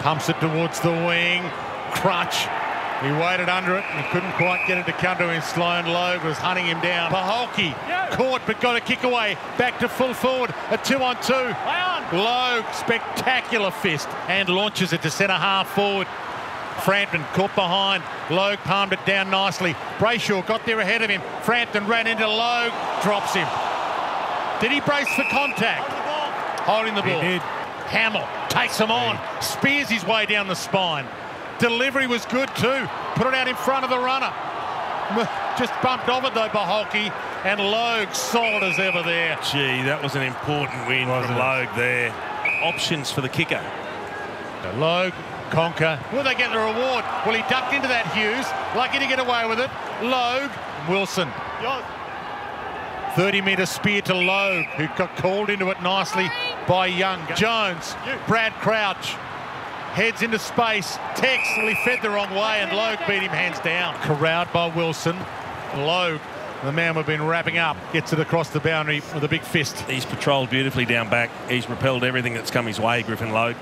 Pumps it towards the wing. Crouch. He waited under it. He couldn't quite get it to come to him. Sloane Logue was hunting him down. Paholke caught but got a kick away. Back to full forward. A two on two. Logue, spectacular fist. And launches it to centre half forward. Frampton caught behind. Logue palmed it down nicely. Brayshaw got there ahead of him. Frampton ran into Logue. Drops him. Did he brace for contact? Holding the ball. did. Hamill takes him on. Spears his way down the spine. Delivery was good too. Put it out in front of the runner. Just bumped off it though, Baholke. And Logue solid as ever there. Gee, that was an important win from Logue there. Options for the kicker. Logue, Conca. Will they get the reward? Well, he ducked into that Hughes. Lucky to get away with it. Logue, Wilson. 30 metre spear to Logue, who got called into it nicely by Young. Jones, Brad Crouch. Heads into space. Tex, well, he fed the wrong way, and Logue beat him hands down. Corralled by Wilson. Logue, the man we've been wrapping up, gets it across the boundary with a big fist. He's patrolled beautifully down back. He's repelled everything that's come his way, Griffin Logue.